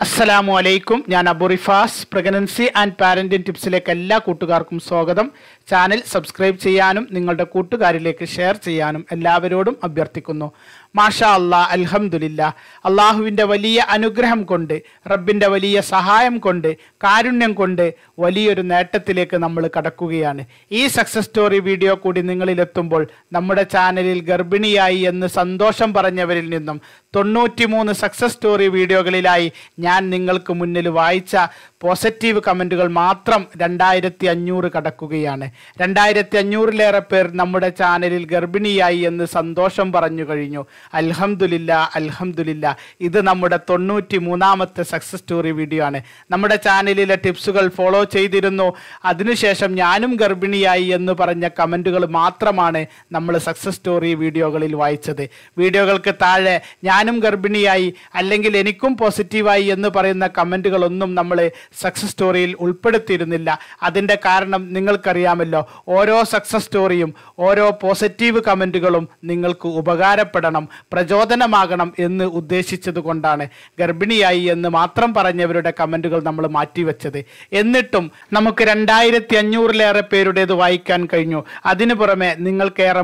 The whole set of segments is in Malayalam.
അസ്സലാമു അലൈക്കും. ഞാൻ Abu Rifas. Pregnancy and parenting ടിപ്സിലേക്ക് എല്ലാ കൂട്ടുകാർക്കും സ്വാഗതം. ചാനൽ സബ്സ്ക്രൈബ് ചെയ്യാനും നിങ്ങളുടെ കൂട്ടുകാരിലേക്ക് ഷെയർ ചെയ്യാനും എല്ലാവരോടും അഭ്യർത്ഥിക്കുന്നു. മാഷാ അല്ലാ അൽഹംദുലില്ല. അള്ളാഹുവിന്റെ വലിയ അനുഗ്രഹം കൊണ്ട് റബ്ബിന്റെ വലിയ സഹായം കൊണ്ട് കാരുണ്യം കൊണ്ട് വലിയൊരു നേട്ടത്തിലേക്ക് നമ്മൾ കടക്കുകയാണ്. ഈ സക്സസ് സ്റ്റോറി വീഡിയോ കൂടി നിങ്ങളിലെത്തുമ്പോൾ നമ്മുടെ ചാനലിൽ ഗർഭിണിയായി എന്ന് സന്തോഷം പറഞ്ഞവരിൽ നിന്നും തൊണ്ണൂറ്റിമൂന്ന് സക്സസ് സ്റ്റോറി വീഡിയോകളിലായി ഞാൻ നിങ്ങൾക്ക് മുന്നിൽ വായിച്ച പോസിറ്റീവ് കമന്റുകൾ മാത്രം രണ്ടായിരത്തി അഞ്ഞൂറ് കടക്കുകയാണ്. രണ്ടായിരത്തി അഞ്ഞൂറിലേറെ പേർ നമ്മുടെ ചാനലിൽ ഗർഭിണിയായി എന്ന് സന്തോഷം പറഞ്ഞു കഴിഞ്ഞു. അൽഹംദുലില്ല അൽഹംദുലില്ല. ഇത് നമ്മുടെ തൊണ്ണൂറ്റി മൂന്നാമത്തെ സക്സസ് സ്റ്റോറി വീഡിയോ ആണ്. നമ്മുടെ ചാനലിലെ ടിപ്സുകൾ ഫോളോ ചെയ്തിരുന്നു. അതിനുശേഷം ഞാനും ഗർഭിണിയായി എന്ന് പറഞ്ഞ കമന്റുകൾ മാത്രമാണ് നമ്മൾ സക്സസ് സ്റ്റോറി വീഡിയോകളിൽ വായിച്ചത്. വീഡിയോകൾക്ക് താഴെ ഞാനും ഗർഭിണിയായി അല്ലെങ്കിൽ എനിക്കും പോസിറ്റീവായി എന്ന് പറയുന്ന കമന്റുകളൊന്നും നമ്മൾ സക്സസ് സ്റ്റോറിയിൽ ഉൾപ്പെടുത്തിയിരുന്നില്ല. അതിന്റെ കാരണം നിങ്ങൾക്കറിയാമല്ലോ. ഓരോ സക്സസ് സ്റ്റോറിയും ഓരോ പോസിറ്റീവ് കമന്റുകളും നിങ്ങൾക്ക് ഉപകാരപ്പെടണം. പ്രചോദനമാകണം എന്ന് ഉദ്ദേശിച്ചതുകൊണ്ടാണ് ഗർഭിണിയായി എന്ന് മാത്രം പറഞ്ഞവരുടെ കമന്റുകൾ നമ്മൾ മാറ്റിവെച്ചത്. എന്നിട്ടും നമുക്ക് രണ്ടായിരത്തി അഞ്ഞൂറിലേറെ പേരുടേത് വായിക്കാൻ കഴിഞ്ഞു. അതിനു പുറമെ നിങ്ങൾക്കേറെ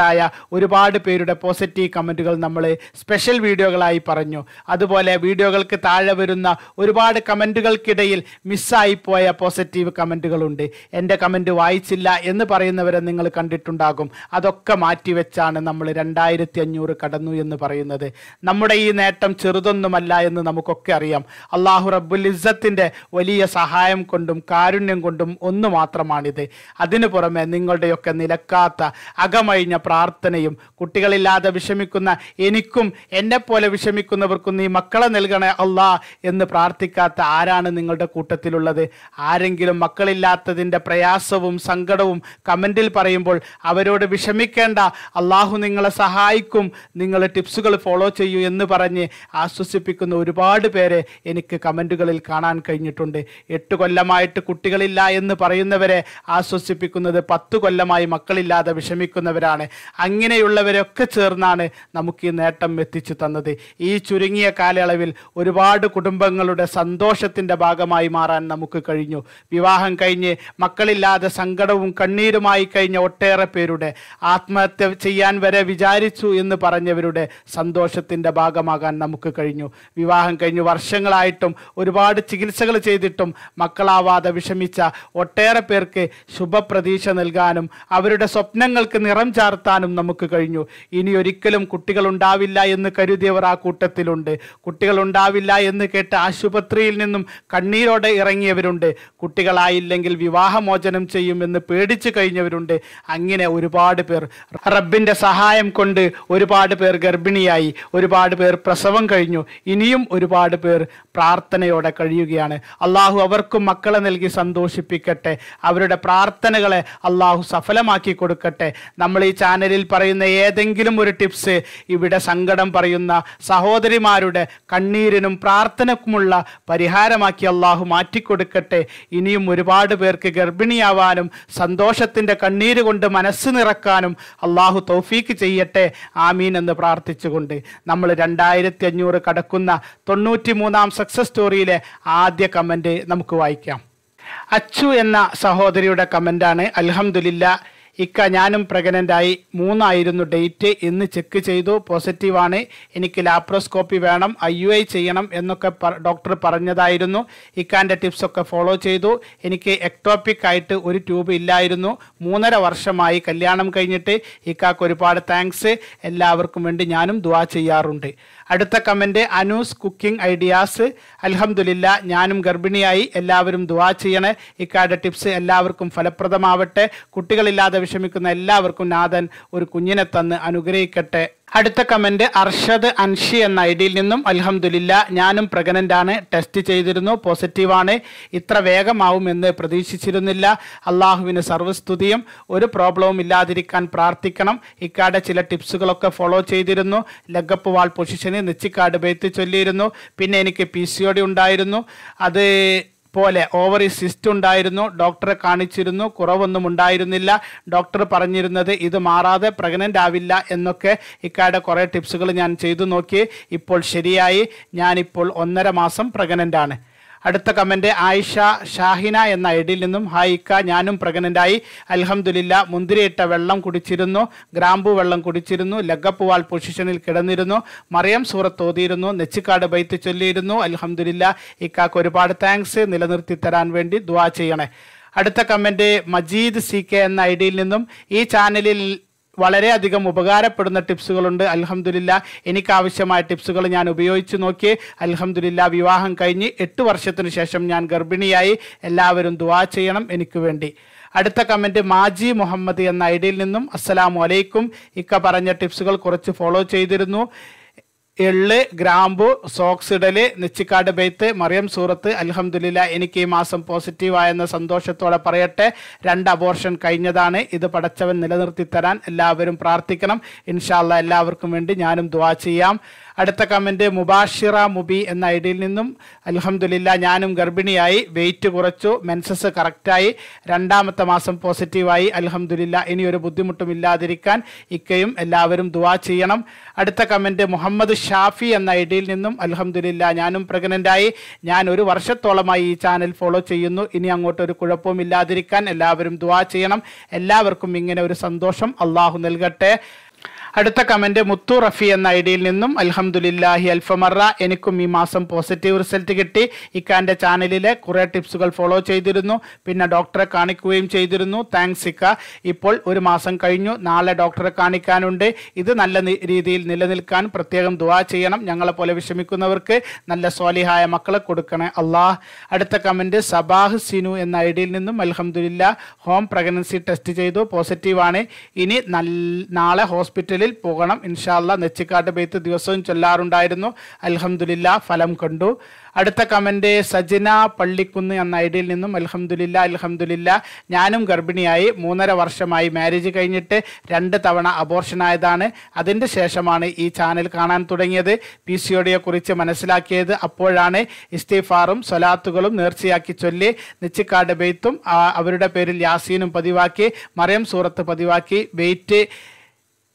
ആയ ഒരുപാട് പേരുടെ പോസിറ്റീവ് കമന്റുകൾ നമ്മൾ സ്പെഷ്യൽ വീഡിയോകളായി പറഞ്ഞു. അതുപോലെ വീഡിയോകൾക്ക് താഴെ വരുന്ന ഒരുപാട് കമന്റുകൾക്കിടയിൽ മിസ്സായി പോയ പോസിറ്റീവ് കമന്റുകളുണ്ട് എന്റെ കമന്റ് വായിച്ചില്ല എന്ന് പറയുന്നവരെ നിങ്ങൾ കണ്ടിട്ടുണ്ടാകും. അതൊക്കെ മാറ്റിവെച്ചാണ് നമ്മൾ രണ്ടായിരത്തി അഞ്ഞൂറ് കടന്നു എന്ന് പറയുന്നത്. നമ്മുടെ ഈ നേട്ടം ചെറുതൊന്നുമല്ല എന്ന് നമുക്കൊക്കെ അറിയാം. അള്ളാഹു റബ്ബുൽ ഇസ്സത്തിന്റെ വലിയ സഹായം കൊണ്ടും കാരുണ്യം കൊണ്ടും ഒന്ന് മാത്രമാണിത്. അതിനു പുറമെ നിങ്ങളുടെയൊക്കെ നിലക്കാത്ത അകമഴിഞ്ഞ പ്രാർത്ഥനയും കുട്ടികളില്ലാതെ വിഷമിക്കുന്ന എനിക്കും എന്നെപ്പോലെ വിഷമിക്കുന്നവർക്കും നീ മക്കളെ നൽകണേ അള്ളാ എന്ന് പ്രാർത്ഥിക്കാത്ത ആരാണ് നിങ്ങളുടെ കൂട്ടത്തിലുള്ളത്? ആരെങ്കിലും മക്കളില്ലാത്തതിന്റെ പ്രയാസവും സങ്കടവും കമന്റിൽ പറയുമ്പോൾ അവരോട് വിഷമിക്കേണ്ട അള്ളാഹു നിങ്ങളെ സഹായിക്കും നിങ്ങൾ ടിപ്സുകൾ ഫോളോ ചെയ്യൂ എന്ന് പറഞ്ഞ് ആശ്വസിപ്പിക്കുന്ന ഒരുപാട് പേരെ എനിക്ക് കമന്റുകളിൽ കാണാൻ കഴിഞ്ഞിട്ടുണ്ട്. എട്ട് കൊല്ലമായിട്ട് കുട്ടികളില്ല എന്ന് പറയുന്നവരെ ആശ്വസിപ്പിക്കുന്നത് പത്ത് കൊല്ലമായി മക്കളില്ലാതെ വിഷമിക്കുന്നവരാണ്. അങ്ങനെയുള്ളവരൊക്കെ ചേർന്നാണ് നമുക്ക് ഈ നേട്ടം എത്തിച്ചു തന്നത്. ഈ ചുരുങ്ങിയ കാലയളവിൽ ഒരുപാട് കുടുംബങ്ങളുടെ സന്തോഷത്തിന്റെ ഭാഗമായി മാറാൻ നമുക്ക് കഴിഞ്ഞു. വിവാഹം കഴിഞ്ഞ് മക്കളില്ലാതെ സങ്കടവും കണ്ണീരുമായി കഴിഞ്ഞ ഒട്ടേറെ പേരുടെ ആത്മഹത്യ ചെയ്യാൻ വരെ വിചാരിച്ചു എന്ന് പറഞ്ഞവരുടെ സന്തോഷത്തിന്റെ ഭാഗമാകാൻ നമുക്ക് കഴിഞ്ഞു. വിവാഹം കഴിഞ്ഞു വർഷങ്ങളായിട്ടും ഒരുപാട് ചികിത്സകൾ ചെയ്തിട്ടും മക്കളാവാതെ വിഷമിച്ച ഒട്ടേറെ പേർക്ക് ശുഭപ്രതീക്ഷ നൽകാനും അവരുടെ സ്വപ്നങ്ങൾക്ക് നിറം ചാർത്താനും നമുക്ക് കഴിഞ്ഞു. ഇനി ഒരിക്കലും കുട്ടികൾ ഉണ്ടാവില്ല എന്ന് കരുതിയവർ ആ കൂട്ടത്തിലുണ്ട്. കുട്ടികൾ ഉണ്ടാവില്ല എന്ന് കേട്ട് ആശുപത്രിയിൽ നിന്നും കണ്ണീരോടെ ഇറങ്ങിയവരുണ്ട്. കുട്ടികളായില്ലെങ്കിൽ വിവാഹമോചനം ചെയ്യുമെന്ന് പേടിച്ചു കഴിഞ്ഞവരുണ്ട്. അങ്ങനെ ഒരുപാട് പേർ. റബ്ബിന്റെ സഹായം കൊണ്ട് ഒരുപാട് പേർ ഗർഭിണിയായി ഒരുപാട് പേർ പ്രസവം കഴിഞ്ഞു. ഇനിയും ഒരുപാട് പേർ പ്രാർത്ഥനയോടെ കഴിയുകയാണ്. അള്ളാഹു അവർക്കും മക്കളെ നൽകി സന്തോഷിപ്പിക്കട്ടെ. അവരുടെ പ്രാർത്ഥനകളെ അള്ളാഹു സഫലമാക്കി കൊടുക്കട്ടെ. നമ്മൾ ഈ ചാനലിൽ പറയുന്ന ഏതെങ്കിലും ഒരു ടിപ്സ് ഇവിടെ സങ്കടം പറയുന്ന സഹോദരിമാരുടെ കണ്ണീരിനും പ്രാർത്ഥനക്കുമുള്ള പരിഹാരമാക്കി അള്ളാഹു മാറ്റിക്കൊടുക്കട്ടെ. ഇനിയും ഒരുപാട് പേർക്ക് ഗർഭിണിയാവാനും സന്തോഷത്തിന്റെ കണ്ണീര് കൊണ്ട് മനസ്സ് നിറക്കാനും അള്ളാഹു തൗഫീക്ക് ചെയ്യട്ടെ. ആമീൻ എന്ന് പ്രാർത്ഥിച്ചുകൊണ്ട് നമ്മൾ രണ്ടായിരത്തി അഞ്ഞൂറ് കടക്കുന്ന തൊണ്ണൂറ്റി മൂന്നാം സക്സസ് സ്റ്റോറിയിലെ ആദ്യ കമന്റ് നമുക്ക് വായിക്കാം. അച്ചു എന്ന സഹോദരിയുടെ കമന്റാണ് അൽഹംദുലില്ല ഇക്ക ഞാനും പ്രഗ്നന്റായി മൂന്നായിരുന്നു ഡേറ്റ് ഇന്ന് ചെക്ക് ചെയ്തു. പോസിറ്റീവാണ്. എനിക്ക് ലാപ്രോസ്കോപ്പി വേണം ഐ യു ഐ ചെയ്യണം എന്നൊക്കെ ഡോക്ടർ പറഞ്ഞതായിരുന്നു. ഇക്കാന്റെ ടിപ്സൊക്കെ ഫോളോ ചെയ്തു. എനിക്ക് എക്ടോപ്പിക് ആയിട്ട് ഒരു ട്യൂബ് ഇല്ലായിരുന്നു. മൂന്നര വർഷമായി കല്യാണം കഴിഞ്ഞിട്ട് ഇക്കാക്ക് ഒരുപാട് താങ്ക്സ്. എല്ലാവർക്കും വേണ്ടി ഞാനും ദുവാ ചെയ്യാറുണ്ട്. അടുത്ത കമന്റ് അനൂസ് കുക്കിംഗ് ഐഡിയാസ്. അലഹമുല്ല ഞാനും ഗർഭിണിയായി. എല്ലാവരും ദുവാ ചെയ്യണേ. ഇക്കാരുടെ ടിപ്സ് എല്ലാവർക്കും ഫലപ്രദമാവട്ടെ. കുട്ടികളില്ലാതെ വിഷമിക്കുന്ന എല്ലാവർക്കും നാഥൻ ഒരു കുഞ്ഞിനെ തന്ന് അനുഗ്രഹിക്കട്ടെ. അടുത്ത കമന്റ് അർഷദ് അൻഷി എന്ന ഐ ഡിയിൽ നിന്നും അൽഹമുല്ല ഞാനും പ്രഗ്നന്റാണ് ടെസ്റ്റ് ചെയ്തിരുന്നു പോസിറ്റീവാണ് ഇത്ര വേഗമാവുമെന്ന് പ്രതീക്ഷിച്ചിരുന്നില്ല. അള്ളാഹുവിന് സർവസ്തുതിയും ഒരു പ്രോബ്ലവും ഇല്ലാതിരിക്കാൻ പ്രാർത്ഥിക്കണം. ഇക്കാടെ ചില ടിപ്സുകളൊക്കെ ഫോളോ ചെയ്തിരുന്നു. ലെഗപ്പ് വാൾ പൊസിഷന് നിച്ചിക്കാട് ബേത്ത് ചൊല്ലിയിരുന്നു. പിന്നെ എനിക്ക് പി സി ഉണ്ടായിരുന്നു. അത് പോലെ ഓവറി സിസ്റ്റ് ഉണ്ടായിരുന്നു. ഡോക്ടറെ കാണിച്ചിരുന്നു. കുറവൊന്നും ഉണ്ടായിരുന്നില്ല. ഡോക്ടർ പറഞ്ഞിരുന്നത് ഇത് മാറാതെ പ്രഗ്നന്റ് ആവില്ല എന്നൊക്കെ ഇക്കായുടെ കുറേ ടിപ്സുകൾ ഞാൻ ചെയ്തു നോക്കി. ഇപ്പോൾ ശരിയായി. ഞാനിപ്പോൾ ഒന്നര മാസം പ്രഗ്നന്റ് ആണ്. അടുത്ത കമന്റ് ആയിഷ ഷാഹിന എന്ന ഐഡിയിൽ നിന്നും ഹായിക്ക ഞാനും പ്രഗ്നന്റായി അൽഹംദുലില്ല മുന്തിരിയിട്ട വെള്ളം കുടിച്ചിരുന്നു ഗ്രാമ്പു വെള്ളം കുടിച്ചിരുന്നു ലഗപ്പുവാൾ പൊസിഷനിൽ കിടന്നിരുന്നു മറിയം സൂറത്ത് ഓതിയിരുന്നു നെച്ചിക്കാട് ബൈത്ത് ചൊല്ലിയിരുന്നു. അൽഹംദുലില്ല ഇക്കാക്ക് ഒരുപാട് താങ്ക്സ് നിലനിർത്തി തരാൻ വേണ്ടി ദുവാ ചെയ്യണേ. അടുത്ത കമന്റ് മജീദ് സി കെ എന്ന ഐഡിയിൽ നിന്നും ഈ ചാനലിൽ വളരെയധികം ഉപകാരപ്പെടുന്ന ടിപ്സുകളുണ്ട്. അലഹമുല്ല എനിക്കാവശ്യമായ ടിപ്സുകൾ ഞാൻ ഉപയോഗിച്ച് നോക്കി. അലഹമുല്ല വിവാഹം കഴിഞ്ഞ് എട്ട് വർഷത്തിന് ശേഷം ഞാൻ ഗർഭിണിയായി. എല്ലാവരും ദുവാ ചെയ്യണം എനിക്ക് വേണ്ടി. അടുത്ത കമന്റ് മാജി മുഹമ്മദ് എന്ന ഐഡിയിൽ നിന്നും അസ്സലാമു അലൈക്കും. ഇക്ക പറഞ്ഞ ടിപ്സുകൾ കുറച്ച് ഫോളോ ചെയ്തിരുന്നു. എള്ള് ഗ്രാമ്പു സോക്സ് ഇടൽ നെച്ചിക്കാട് ബെയ്ത്ത് മറിയം സൂറത്ത് അൽഹംദുലില്ല എനിക്ക് ഈ മാസം പോസിറ്റീവായെന്ന സന്തോഷത്തോടെ പറയട്ടെ. രണ്ട് അബോർഷൻ കഴിഞ്ഞതാണ്. ഇത് പടച്ചവൻ നിലനിർത്തി തരാൻ എല്ലാവരും പ്രാർത്ഥിക്കണം. ഇൻഷാല്ല എല്ലാവർക്കും വേണ്ടി ഞാനും ദുവാ ചെയ്യാം. അടുത്ത കമന്റ് മുബാഷിറ മുബി എന്ന ഐ ഡിയിൽ നിന്നും അലഹമുല്ല ഞാനും ഗർഭിണിയായി വെയിറ്റ് കുറച്ചു മെൻസസ് കറക്റ്റായി രണ്ടാമത്തെ മാസം പോസിറ്റീവായി അലഹമുല്ല ഇനി ഒരു ബുദ്ധിമുട്ടും ഇല്ലാതിരിക്കാൻ ഇക്കയും എല്ലാവരും ദുവാ ചെയ്യണം. അടുത്ത കമന്റ് മുഹമ്മദ് ഷാഫി എന്ന ഐ ഡിയിൽ നിന്നും അലഹമുല്ല ഞാനും പ്രഗ്നന്റായി ഞാൻ ഒരു വർഷത്തോളമായി ഈ ചാനൽ ഫോളോ ചെയ്യുന്നു ഇനി അങ്ങോട്ട് ഒരു കുഴപ്പവും ഇല്ലാതിരിക്കാൻ എല്ലാവരും ദുവാ ചെയ്യണം. എല്ലാവർക്കും ഇങ്ങനെ ഒരു സന്തോഷം അള്ളാഹു നൽകട്ടെ. അടുത്ത കമന്റ് മുത്തു റഫി എന്ന ഐ ഡിയിൽ നിന്നും അൽഹംദുലില്ലാഹി അൽഫമറ എനിക്കും ഈ മാസം പോസിറ്റീവ് റിസൾട്ട് കിട്ടി. ഇക്കാന്റെ ചാനലിലെ കുറേ ടിപ്സുകൾ ഫോളോ ചെയ്തിരുന്നു. പിന്നെ ഡോക്ടറെ കാണിക്കുകയും ചെയ്തിരുന്നു. താങ്ക്സ് ഇക്ക. ഇപ്പോൾ ഒരു മാസം കഴിഞ്ഞു. നാളെ ഡോക്ടറെ കാണിക്കാനുണ്ട്. ഇത് നല്ല രീതിയിൽ നിലനിൽക്കാൻ പ്രത്യേകം ദുവാ ചെയ്യണം. ഞങ്ങളെ പോലെ വിഷമിക്കുന്നവർക്ക് നല്ല സ്വാലിഹായ മക്കളെ കൊടുക്കണേ അള്ളാഹ്. അടുത്ത കമന്റ് സബാഹ് സിനു എന്ന ഐ ഡിയിൽ നിന്നും അൽഹംദുലില്ല ഹോം പ്രഗ്നൻസി ടെസ്റ്റ് ചെയ്തു. പോസിറ്റീവാണ് ഇനി നാളെ ഹോസ്പിറ്റലിൽ പോകണം. ഇൻഷാല്ല നെച്ചിക്കാട്ട് ബെയ്ത്ത് ദിവസവും ചൊല്ലാറുണ്ടായിരുന്നു. അൽഹംദുലില്ല ഫലം കണ്ടു. അടുത്ത കമന്റ് സജിന പള്ളിക്കുന്ന് എന്ന ഐഡിയിൽ നിന്നും അൽഹംദുലില്ല അൽഹംദുലില്ല. ഞാനും ഗർഭിണിയായി. മൂന്നര വർഷമായി മാരേജ് കഴിഞ്ഞിട്ട് രണ്ട് തവണ അബോർഷൻ ആയതാണ്. അതിന്റെ ശേഷമാണ് ഈ ചാനൽ കാണാൻ തുടങ്ങിയത്. പി സി മനസ്സിലാക്കിയത് അപ്പോഴാണ് ഇസ്തിഫാറും സൊലാത്തുകളും നേർച്ചയാക്കി ചൊല്ലി നെച്ചിക്കാട് ബെയ്ത്തും അവരുടെ പേരിൽ യാസീനും പതിവാക്കി മറിയം സൂറത്ത് പതിവാക്കി. വെയിറ്റ്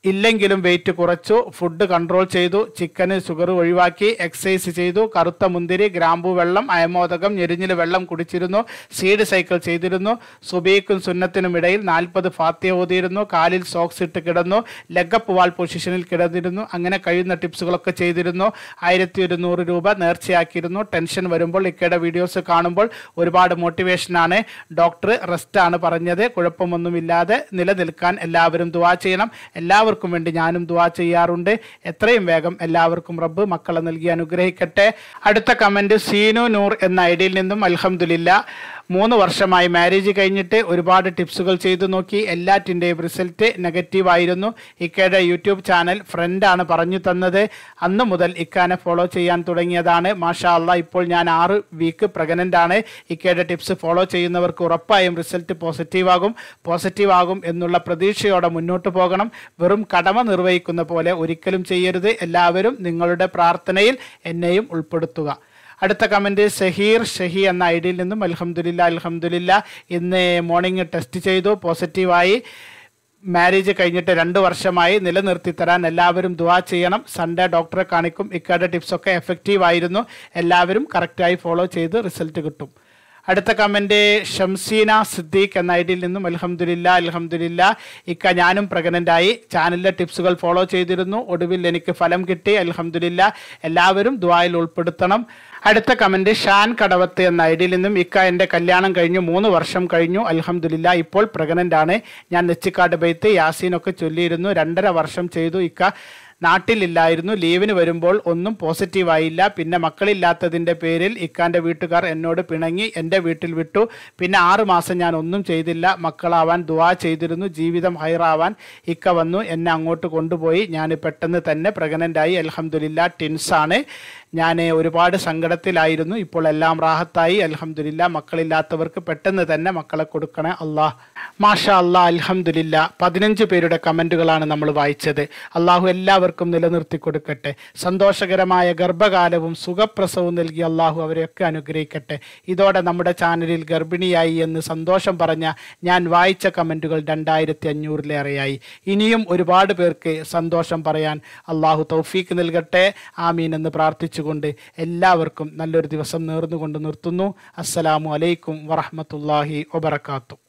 ഇല്ലെങ്കിലും വെയിറ്റ് കുറച്ചു ഫുഡ് കൺട്രോൾ ചെയ്തു ചിക്കന് ഷുഗർ ഒഴിവാക്കി എക്സസൈസ് ചെയ്തു കറുത്ത മുന്തിരി ഗ്രാമ്പു വെള്ളം അയമോദകം ഞെരിഞ്ഞിൽ വെള്ളം കുടിച്ചിരുന്നു സീഡ് സൈക്കിൾ ചെയ്തിരുന്നു സുബീക്കും സുന്നത്തിനും ഇടയിൽ നാൽപ്പത് ഫാത്തിയ ഓതിയിരുന്നു കാലിൽ സോക്സ് ഇട്ട് കിടന്നു ലെഗപ്പ് വാൾ പൊസിഷനിൽ കിടന്നിരുന്നു അങ്ങനെ കഴിയുന്ന ടിപ്സുകളൊക്കെ ചെയ്തിരുന്നു ആയിരത്തി ഒരുന്നൂറ് രൂപ നേർച്ചയാക്കിയിരുന്നു. ടെൻഷൻ വരുമ്പോൾ ഇക്കയുടെ വീഡിയോസ് കാണുമ്പോൾ ഒരുപാട് മോട്ടിവേഷനാണ് ഡോക്ടർ റെസ്റ്റാണ് പറഞ്ഞത് കുഴപ്പമൊന്നുമില്ലാതെ നിലനിൽക്കാൻ എല്ലാവരും ദുവാ ചെയ്യണം. എല്ലാവർക്കും വേണ്ടി ഞാനും ദുവാ ചെയ്യാറുണ്ട്. എത്രയും വേഗം എല്ലാവർക്കും റബ്ബ് മക്കളെ നൽകി അനുഗ്രഹിക്കട്ടെ. അടുത്ത കമന്റ് സീനു നൂർ എന്ന ഐഡിയിൽ നിന്നും അൽഹംദുലില്ല. മൂന്ന് വർഷമായി മാരേജ് കഴിഞ്ഞിട്ട് ഒരുപാട് ടിപ്സുകൾ ചെയ്തു നോക്കി. എല്ലാറ്റിന്റെയും റിസൾട്ട് നെഗറ്റീവ് ആയിരുന്നു. ഇക്കയുടെ യൂട്യൂബ് ചാനൽ ഫ്രണ്ടാണ് പറഞ്ഞു തന്നത്. അന്ന് മുതൽ ഇക്കാനെ ഫോളോ ചെയ്യാൻ തുടങ്ങിയതാണ്. മാഷാ അള്ളാ ഇപ്പോൾ ഞാൻ ആറ് വീക്ക് പ്രഗ്നന്റ് ആണ്. ഇക്കയുടെ ടിപ്സ് ഫോളോ ചെയ്യുന്നവർക്ക് ഉറപ്പായും റിസൾട്ട് പോസിറ്റീവ് ആകും. പോസിറ്റീവ് ആകും എന്നുള്ള പ്രതീക്ഷയോടെ മുന്നോട്ട് പോകണം. വെറും കടമ നിർവഹിക്കുന്ന പോലെ ഒരിക്കലും ചെയ്യരുത്. എല്ലാവരും നിങ്ങളുടെ പ്രാർത്ഥനയിൽ എന്നെയും ഉൾപ്പെടുത്തുക. അടുത്ത കമന്റ് ഷഹീർ ഷഹി എന്ന ഐ ഡിയിൽ നിന്നും അൽഹംദുലില്ല അൽഹംദുലില്ല ഇന്ന് മോർണിംഗ് ടെസ്റ്റ് ചെയ്തു. പോസിറ്റീവായി മാരേജ് കഴിഞ്ഞിട്ട് രണ്ട് വർഷമായി നിലനിർത്തി തരാൻ എല്ലാവരും ദുവാ ചെയ്യണം. സൺഡേ ഡോക്ടറെ കാണിക്കും. ഇക്കയുടെ ടിപ്സൊക്കെ എഫക്റ്റീവ് ആയിരുന്നു. എല്ലാവരും കറക്റ്റായി ഫോളോ ചെയ്ത് റിസൾട്ട് കിട്ടും. അടുത്ത കമന്റ് ഷംസീന സിദ്ദീഖ് എന്ന ഐ ഡിയിൽ നിന്നും അൽഹംദുലില്ല അൽഹംദുലില്ല ഇക്ക ഞാനും പ്രഗ്നന്റായി ചാനലിലെ ടിപ്സുകൾ ഫോളോ ചെയ്തിരുന്നു. ഒടുവിൽ എനിക്ക് ഫലം കിട്ടി. അൽഹംദുലില്ല. എല്ലാവരും ദുആയിൽ ഉൾപ്പെടുത്തണം. അടുത്ത കമന്റ് ഷാൻ കടവത്ത് എന്ന ഐഡിയിൽ നിന്നും ഇക്ക എന്റെ കല്യാണം കഴിഞ്ഞു മൂന്ന് വർഷം കഴിഞ്ഞു. അലഹമുല്ല ഇപ്പോൾ പ്രഗ്നന്റ് ആണ്. ഞാൻ നെച്ചിക്കാട് ബൈത്ത് യാസീനൊക്കെ ചൊല്ലിയിരുന്നു. രണ്ടര വർഷം ചെയ്തു ഇക്ക. നാട്ടിലില്ലായിരുന്നു ലീവിന് വരുമ്പോൾ ഒന്നും പോസിറ്റീവായില്ല. പിന്നെ മക്കളില്ലാത്തതിന്റെ പേരിൽ ഇക്കാന്റെ വീട്ടുകാർ എന്നോട് പിണങ്ങി എന്റെ വീട്ടിൽ വിട്ടു. പിന്നെ ആറ് മാസം ഞാൻ ഒന്നും ചെയ്തില്ല. മക്കളാവാൻ ദുവാ ചെയ്തിരുന്നു. ജീവിതം ഹൈറാവാൻ ഇക്ക വന്നു. എന്നെ അങ്ങോട്ട് കൊണ്ടുപോയി. ഞാൻ പെട്ടെന്ന് തന്നെ പ്രഗ്നന്റായി. അൽഹംദുലില്ല ടിൻസാണ് ഞാൻ ഒരുപാട് സങ്കടത്തിലായിരുന്നു. ഇപ്പോൾ എല്ലാം റാഹത്തായി. അലഹമുല്ല മക്കളില്ലാത്തവർക്ക് പെട്ടെന്ന് തന്നെ മക്കളെ കൊടുക്കണേ അള്ളാഹ് മാഷ അള്ളാഹ് അലഹമുല്ല പതിനഞ്ച് പേരുടെ കമന്റുകളാണ് നമ്മൾ വായിച്ചത്. അള്ളാഹു എല്ലാവർക്കും നിലനിർത്തി കൊടുക്കട്ടെ. സന്തോഷകരമായ ഗർഭകാലവും സുഖപ്രസവവും നൽകി അള്ളാഹു അവരെയൊക്കെ അനുഗ്രഹിക്കട്ടെ. ഇതോടെ നമ്മുടെ ചാനലിൽ ഗർഭിണിയായി എന്ന് സന്തോഷം പറഞ്ഞ ഞാൻ വായിച്ച കമന്റുകൾ രണ്ടായിരത്തി അഞ്ഞൂറിലേറെയായി ഇനിയും ഒരുപാട് പേർക്ക് സന്തോഷം പറയാൻ അള്ളാഹു തൗഫീക്ക് നൽകട്ടെ. ആമീൻ എന്ന് പ്രാർത്ഥിച്ചുകൊണ്ട് എല്ലാവർക്കും നല്ലൊരു ദിവസം നേർന്നുകൊണ്ട് നിർത്തുന്നു. അസ്സലാമു അലൈക്കും വറഹമത്തല്ലാഹി വബർക്കാത്തു